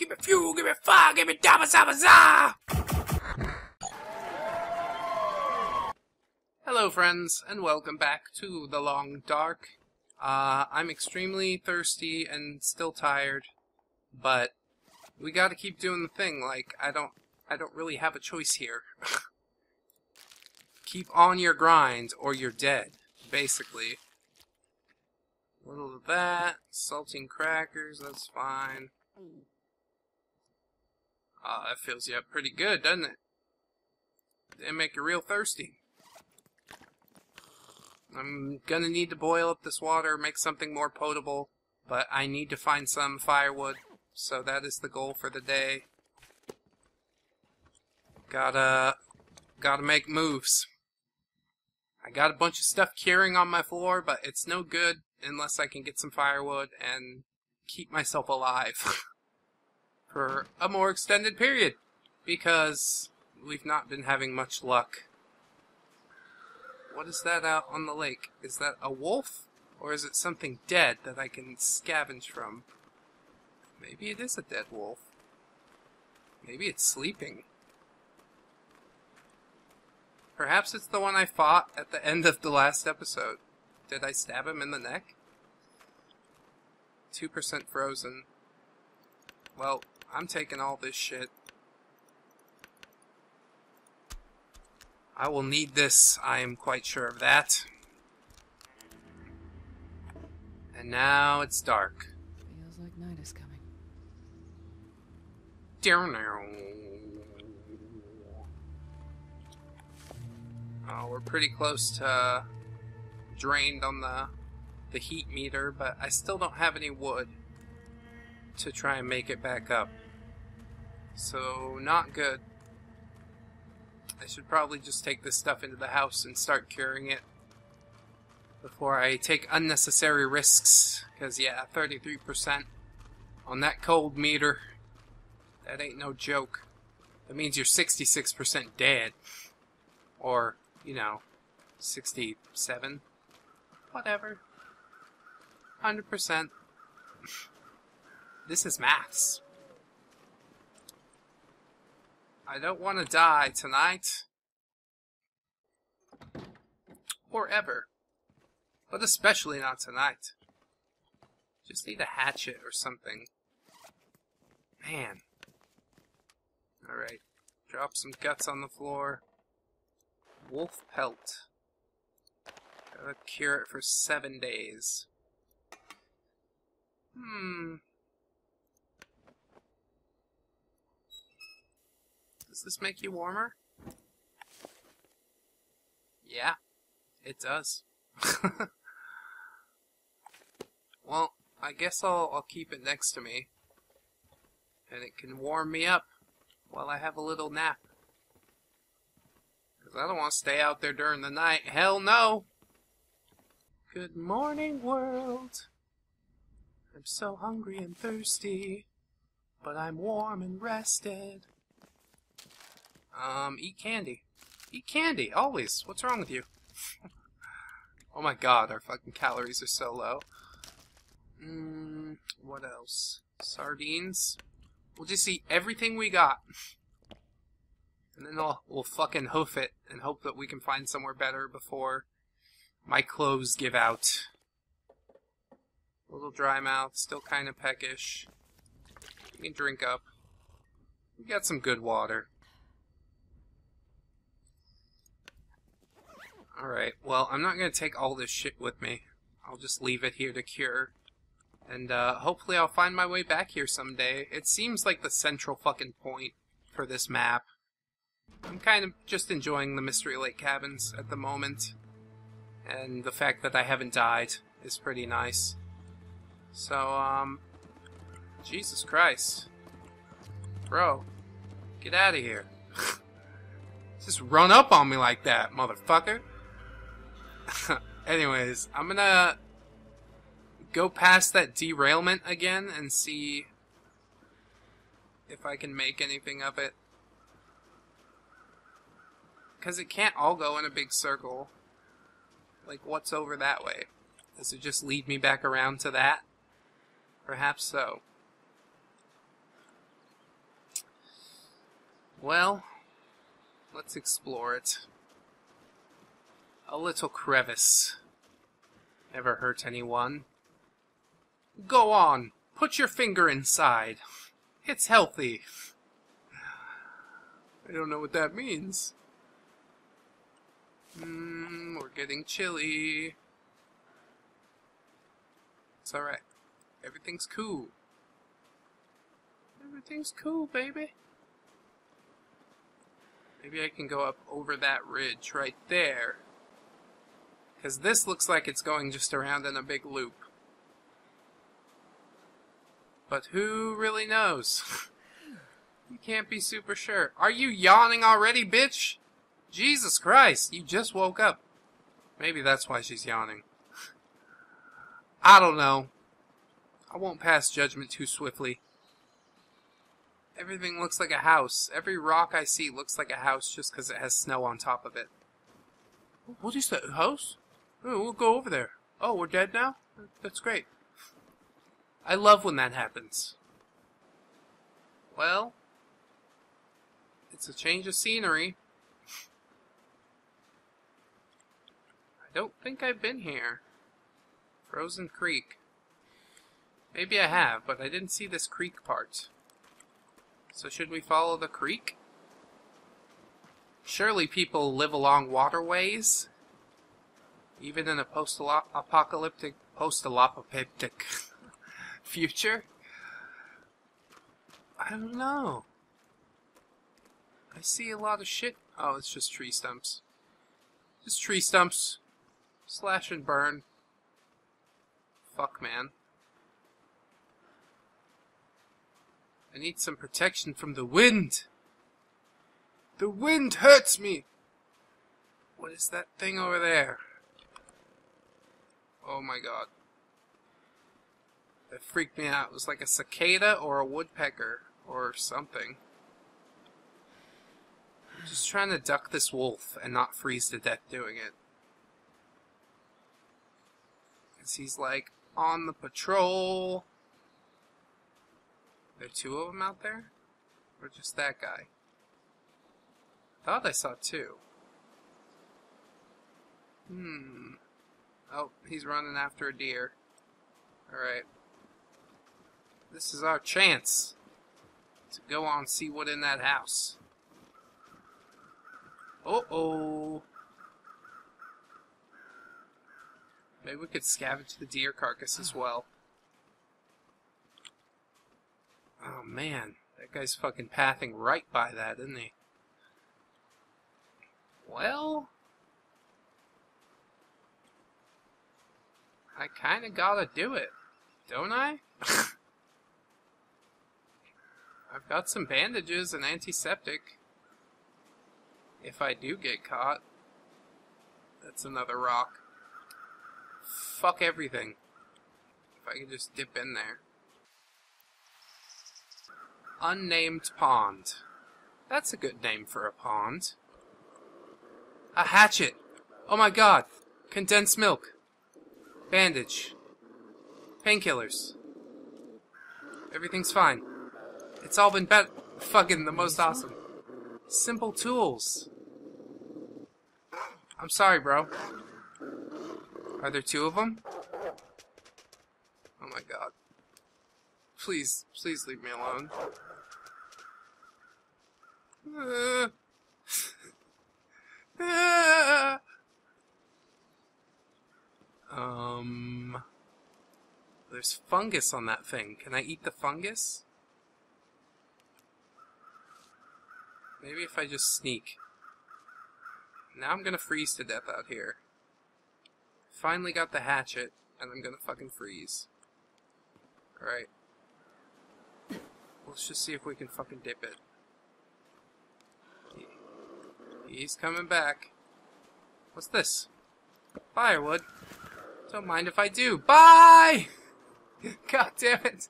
Give me fuel, give me fire, give me dabba zabba za! Hello friends, and welcome back to The Long Dark. Uh, I'm extremely thirsty and still tired, but we gotta keep doing the thing, like, I don't, I don't really have a choice here. keep on your grind, or you're dead, basically. A little of that, salting crackers, that's fine. Ah, that fills you up pretty good, doesn't it? They make you real thirsty. I'm gonna need to boil up this water, make something more potable, but I need to find some firewood, so that is the goal for the day. Gotta, gotta make moves. I got a bunch of stuff curing on my floor, but it's no good unless I can get some firewood and keep myself alive. for a more extended period because we've not been having much luck. What is that out on the lake? Is that a wolf? Or is it something dead that I can scavenge from? Maybe it is a dead wolf. Maybe it's sleeping. Perhaps it's the one I fought at the end of the last episode. Did I stab him in the neck? 2% frozen. Well, I'm taking all this shit. I will need this, I am quite sure of that. And now it's dark. Feels like night is coming. Oh, we're pretty close to drained on the the heat meter, but I still don't have any wood to try and make it back up. So, not good. I should probably just take this stuff into the house and start curing it before I take unnecessary risks. Because, yeah, 33% on that cold meter, that ain't no joke. That means you're 66% dead. Or, you know, 67. Whatever. 100%. This is maths. I don't want to die tonight. Or ever. But especially not tonight. Just need a hatchet or something. Man. Alright. Drop some guts on the floor. Wolf pelt. Gotta cure it for seven days. Hmm. Does this make you warmer? Yeah, it does. well, I guess I'll, I'll keep it next to me. And it can warm me up while I have a little nap. Because I don't want to stay out there during the night. Hell no! Good morning, world. I'm so hungry and thirsty, but I'm warm and rested. Um, eat candy. Eat candy, always. What's wrong with you? oh my god, our fucking calories are so low. Mmm, what else? Sardines? We'll just eat everything we got. And then I'll, we'll fucking hoof it and hope that we can find somewhere better before my clothes give out. A little dry mouth, still kind of peckish. You can drink up. We got some good water. Alright, well, I'm not going to take all this shit with me. I'll just leave it here to cure. And, uh, hopefully I'll find my way back here someday. It seems like the central fucking point for this map. I'm kind of just enjoying the Mystery Lake cabins at the moment. And the fact that I haven't died is pretty nice. So, um... Jesus Christ. Bro, get out of here. Just run up on me like that, motherfucker. Anyways, I'm gonna go past that derailment again and see if I can make anything of it. Because it can't all go in a big circle. Like, what's over that way? Does it just lead me back around to that? Perhaps so. Well, let's explore it. A little crevice. Never hurt anyone. Go on, put your finger inside. It's healthy. I don't know what that means. Hmm, we're getting chilly. It's alright. Everything's cool. Everything's cool, baby. Maybe I can go up over that ridge right there. Because this looks like it's going just around in a big loop. But who really knows? you can't be super sure. Are you yawning already, bitch? Jesus Christ, you just woke up. Maybe that's why she's yawning. I don't know. I won't pass judgment too swiftly. Everything looks like a house. Every rock I see looks like a house just because it has snow on top of it. What is that, house? Oh, we'll go over there. Oh, we're dead now? That's great. I love when that happens. Well, it's a change of scenery. I don't think I've been here. Frozen Creek. Maybe I have, but I didn't see this creek part. So should we follow the creek? Surely people live along waterways? Even in a post-apocalyptic, post-apocalyptic future? I don't know. I see a lot of shit. Oh, it's just tree stumps. Just tree stumps. Slash and burn. Fuck, man. I need some protection from the wind. The wind hurts me. What is that thing over there? Oh my god. That freaked me out. It was like a cicada or a woodpecker or something. I'm just trying to duck this wolf and not freeze to death doing it. Because he's like on the patrol. There are two of them out there? Or just that guy? Thought I saw two. Hmm. Oh, he's running after a deer. Alright. This is our chance to go on see what in that house. Uh-oh. Maybe we could scavenge the deer carcass as well. Oh man, that guy's fucking pathing right by that, isn't he? Well, I kinda gotta do it, don't I? I've got some bandages and antiseptic. If I do get caught. That's another rock. Fuck everything. If I can just dip in there. Unnamed Pond. That's a good name for a pond. A hatchet! Oh my god! Condensed milk. Bandage. Painkillers. Everything's fine. It's all been bet fucking the most awesome. Simple tools. I'm sorry, bro. Are there two of them? Oh my god. Please, please leave me alone. Ah. Ah. Um... There's fungus on that thing. Can I eat the fungus? Maybe if I just sneak. Now I'm gonna freeze to death out here. Finally got the hatchet, and I'm gonna fucking freeze. Alright. Let's just see if we can fucking dip it. He's coming back. What's this? Firewood. Don't mind if I do. Bye! God damn it.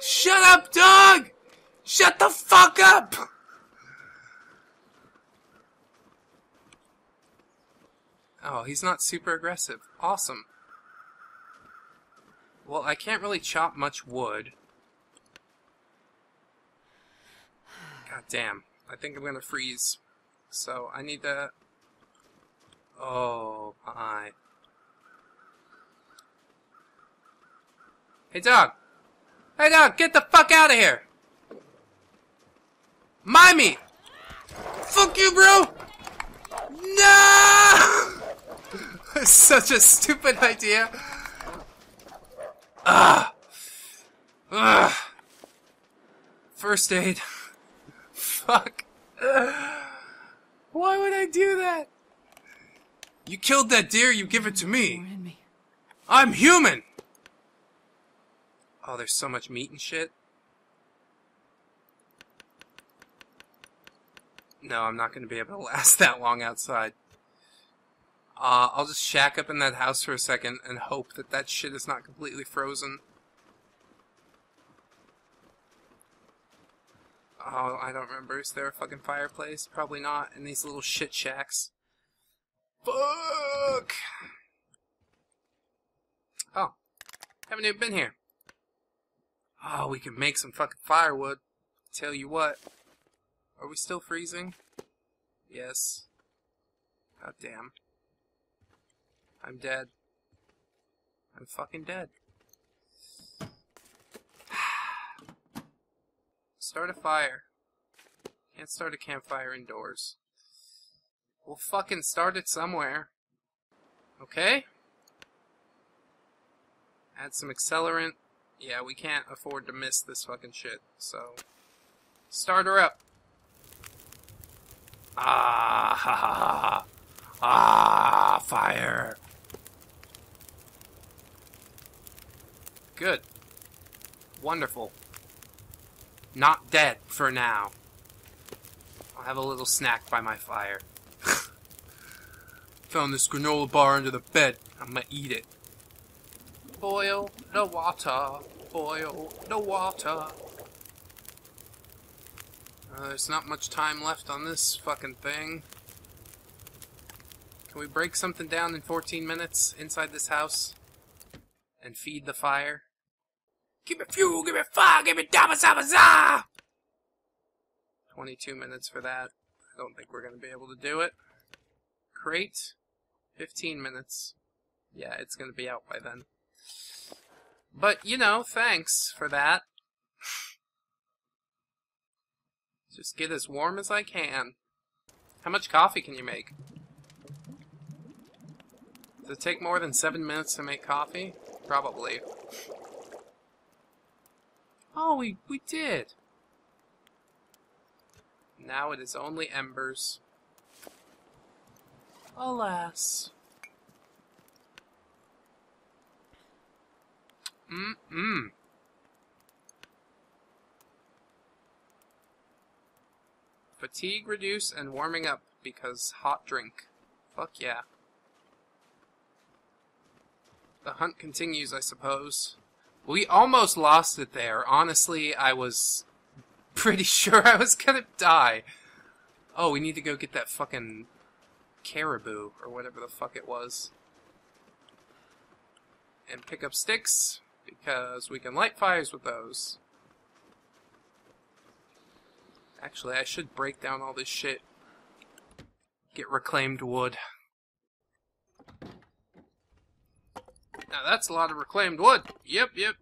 Shut up, dog! Shut the fuck up! Oh, he's not super aggressive. Awesome. Well, I can't really chop much wood. God damn. I think I'm gonna freeze. So I need to... Oh, my. Hey, dog! Hey, dog, get the fuck out of here! My meat! Fuck you, bro! No! Such a stupid idea. Ah! Ugh. First aid. Fuck. Why would I do that? You killed that deer, you give it to me. I'm human! Oh, there's so much meat and shit. No, I'm not going to be able to last that long outside. Uh, I'll just shack up in that house for a second and hope that that shit is not completely frozen. Oh, I don't remember. Is there a fucking fireplace? Probably not in these little shit shacks. Fuck! Oh, haven't even been here. Oh, we can make some fucking firewood. Tell you what. Are we still freezing? Yes. God damn. I'm dead. I'm fucking dead. Start a fire. Can't start a campfire indoors. We'll fucking start it somewhere. Okay? Add some accelerant. Yeah, we can't afford to miss this fucking shit, so... Start her up. Ah, ha, ha, ha. Ah, fire. Good. Wonderful. Not dead for now. I'll have a little snack by my fire. Found this granola bar under the bed. I'm gonna eat it. Boil the water. Boil the water. Uh, there's not much time left on this fucking thing. Can we break something down in 14 minutes inside this house? And feed the fire? Give me fuel, give me fire, give me dabba zabba za! 22 minutes for that. I don't think we're gonna be able to do it. Crate? 15 minutes. Yeah, it's gonna be out by then. But, you know, thanks for that. Just get as warm as I can. How much coffee can you make? Does it take more than seven minutes to make coffee? Probably. Oh, we, we did! Now it is only embers. Alas. Mm-mm. Fatigue reduce and warming up because hot drink. Fuck yeah. The hunt continues, I suppose. We almost lost it there. Honestly, I was pretty sure I was gonna die. Oh, we need to go get that fucking caribou, or whatever the fuck it was. And pick up sticks, because we can light fires with those. Actually, I should break down all this shit. Get reclaimed wood. Now that's a lot of reclaimed wood. Yep, yep.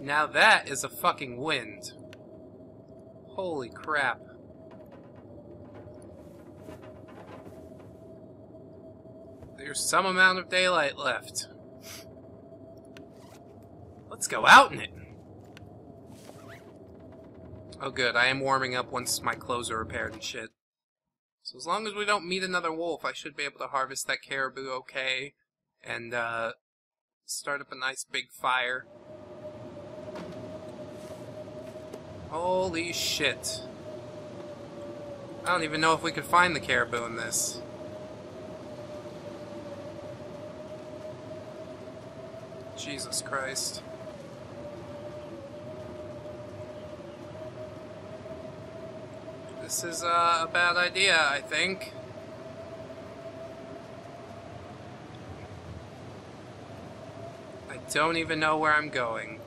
Now that is a fucking wind. Holy crap. There's some amount of daylight left. Let's go out in it. Oh good, I am warming up once my clothes are repaired and shit. So as long as we don't meet another wolf, I should be able to harvest that caribou okay. And, uh, start up a nice big fire. Holy shit. I don't even know if we could find the caribou in this. Jesus Christ. This is uh, a bad idea, I think. I don't even know where I'm going.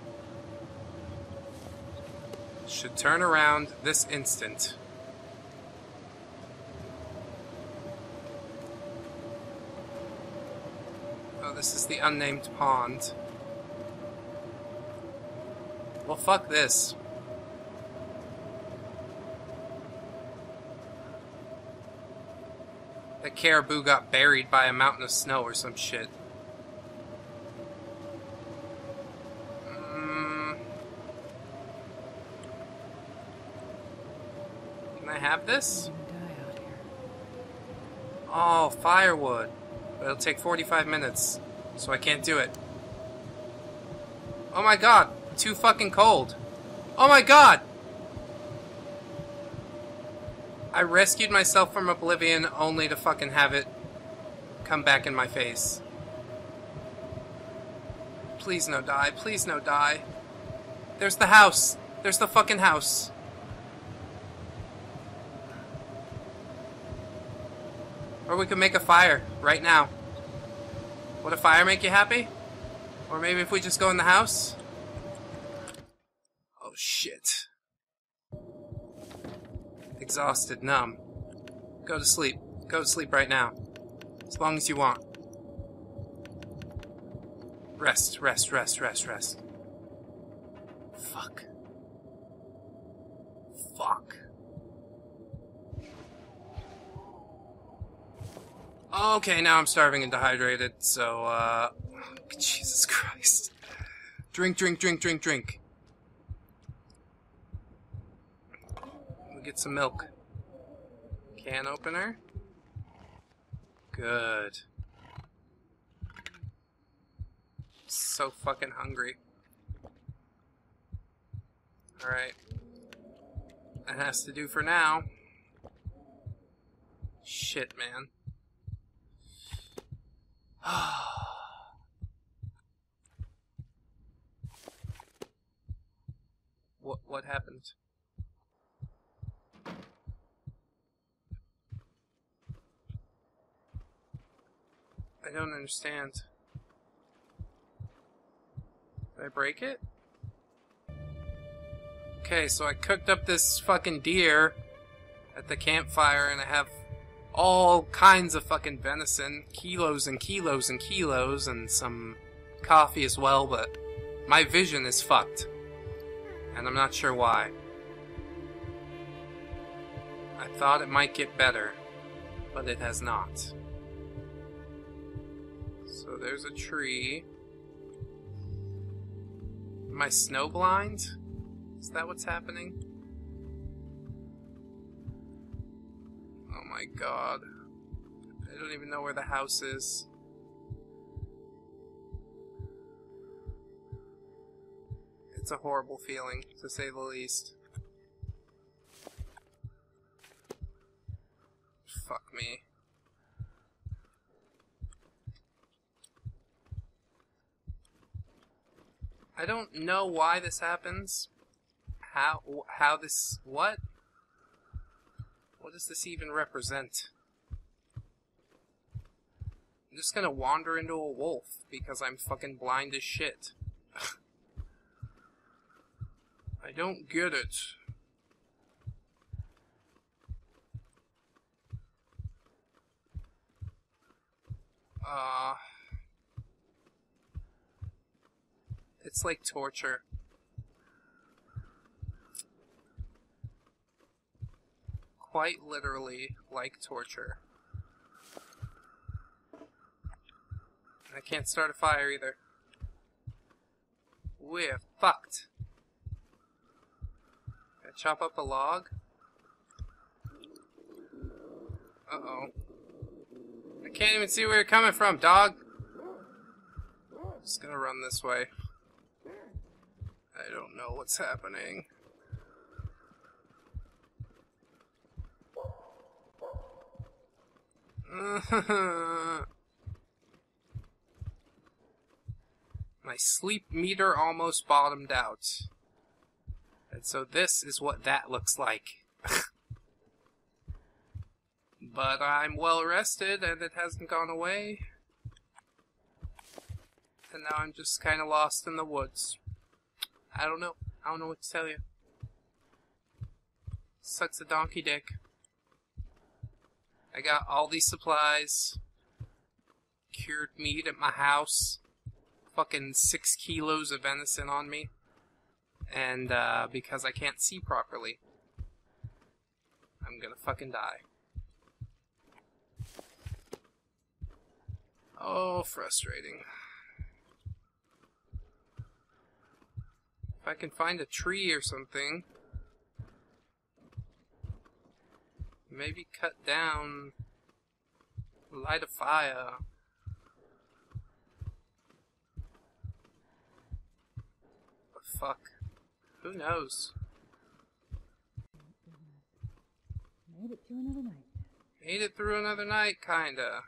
should turn around this instant. Oh, this is the unnamed pond. Well, fuck this. The caribou got buried by a mountain of snow or some shit. Mm. Can I have this? You die out here. Oh, firewood. But it'll take 45 minutes, so I can't do it. Oh my god, too fucking cold. Oh my god! I rescued myself from oblivion only to fucking have it come back in my face. Please no die, please no die. There's the house. There's the fucking house. Or we could make a fire right now. Would a fire make you happy? Or maybe if we just go in the house? Shit. Exhausted, numb. Go to sleep. Go to sleep right now. As long as you want. Rest, rest, rest, rest, rest. Fuck. Fuck. Okay, now I'm starving and dehydrated, so, uh. Jesus Christ. Drink, drink, drink, drink, drink. Get some milk. Can opener. Good. So fucking hungry. Alright. That has to do for now. Shit, man. what what happened? I don't understand. Did I break it? Okay, so I cooked up this fucking deer at the campfire and I have all kinds of fucking venison, kilos and kilos and kilos, and some coffee as well, but my vision is fucked. And I'm not sure why. I thought it might get better, but it has not. So there's a tree. Am I snowblind? Is that what's happening? Oh my god. I don't even know where the house is. It's a horrible feeling, to say the least. Fuck me. I don't know why this happens. How how this what? What does this even represent? I'm just gonna wander into a wolf because I'm fucking blind as shit. I don't get it. Uh, it's like torture. Quite literally like torture. I can't start a fire either. We're fucked. I chop up a log? Uh-oh. I can't even see where you're coming from, dog. Just gonna run this way. I don't know what's happening. My sleep meter almost bottomed out. And so this is what that looks like. but I'm well rested and it hasn't gone away. And now I'm just kind of lost in the woods. I don't know. I don't know what to tell you. Sucks a donkey dick. I got all these supplies. Cured meat at my house. Fucking six kilos of venison on me. And, uh, because I can't see properly. I'm gonna fucking die. Oh, frustrating. If I can find a tree or something, maybe cut down, light a fire. But fuck, who knows? Made it to another night. Made it through another night, kinda.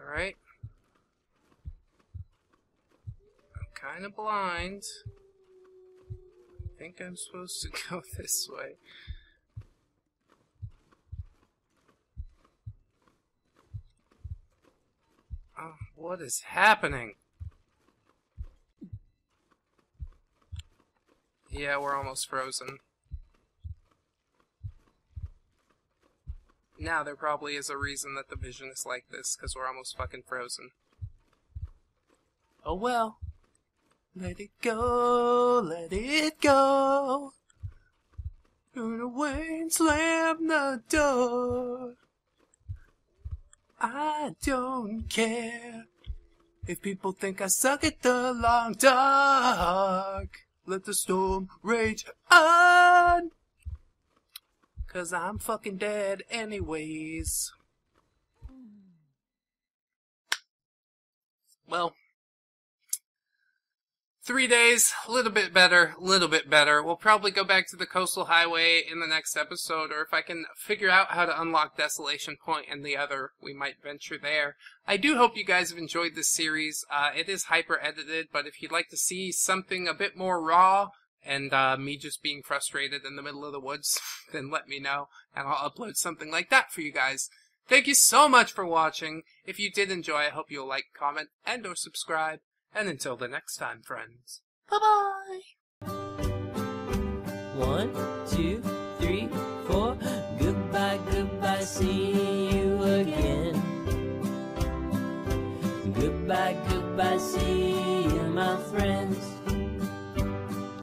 Alright. I'm kinda blind. I think I'm supposed to go this way. Oh, what is happening? Yeah, we're almost frozen. Now there probably is a reason that the vision is like this, because we're almost fucking frozen. Oh well. Let it go, let it go. Turn away and slam the door. I don't care if people think I suck at the long dark. Let the storm rage on. Cause I'm fucking dead anyways. Well, three days, a little bit better, a little bit better. We'll probably go back to the coastal highway in the next episode, or if I can figure out how to unlock Desolation Point and the other, we might venture there. I do hope you guys have enjoyed this series. Uh, it is hyper edited, but if you'd like to see something a bit more raw, and uh, me just being frustrated in the middle of the woods, then let me know, and I'll upload something like that for you guys. Thank you so much for watching. If you did enjoy, I hope you'll like, comment, and or subscribe. And until the next time, friends, bye-bye! One, two, three, four. Goodbye, goodbye, see you again. Goodbye, goodbye, see you, my friends.